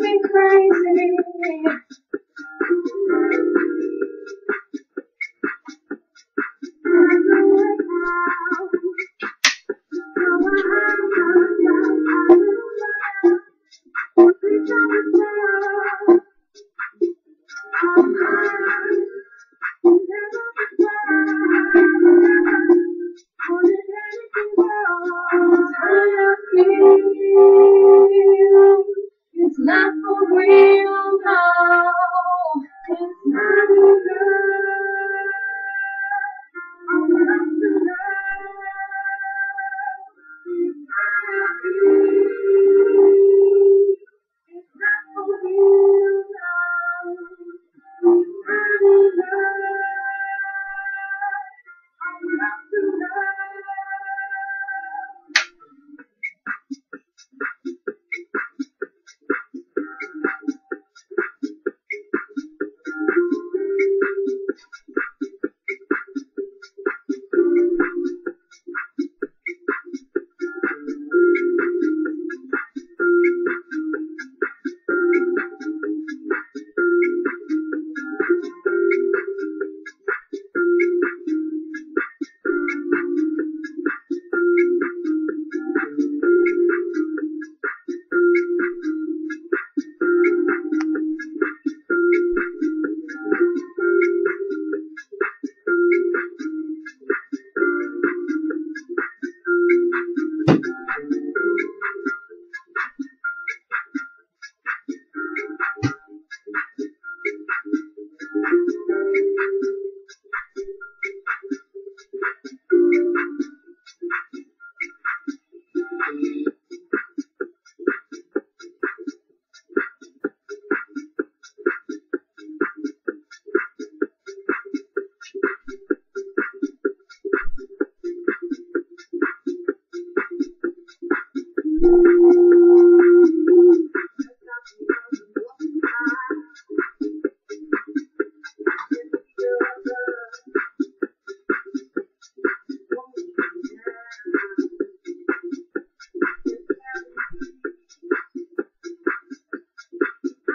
me crazy. not now.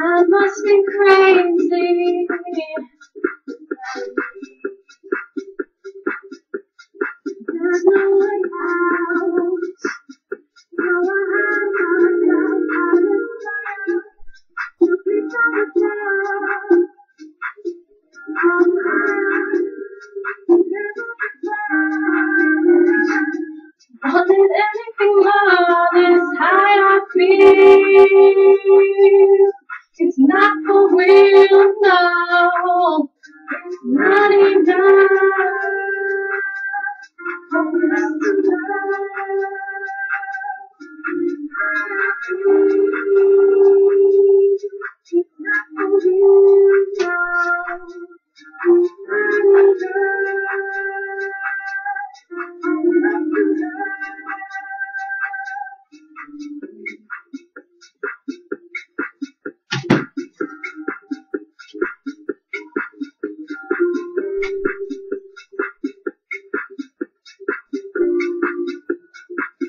I must be crazy. It's not the will, no. It's not enough.